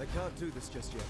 I can't do this just yet.